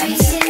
Reason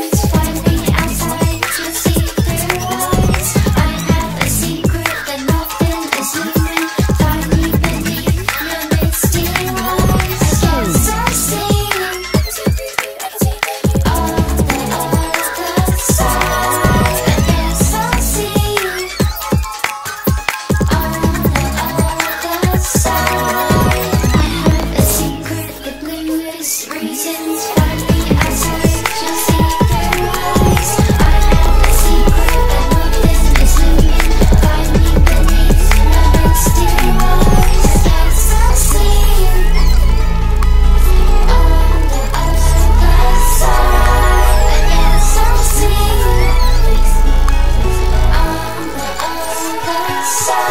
myself.